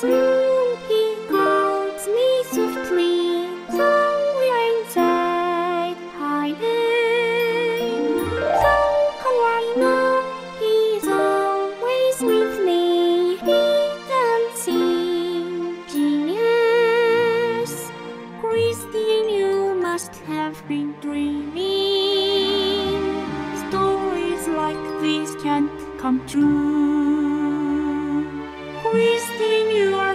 this he calls me softly, somewhere inside hiding. Somehow I know he's always with me. He dancing genius. Christine, you must have been dreaming. Stories like this can't come true. Christine, you are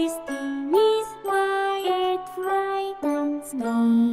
Christine is my friend, do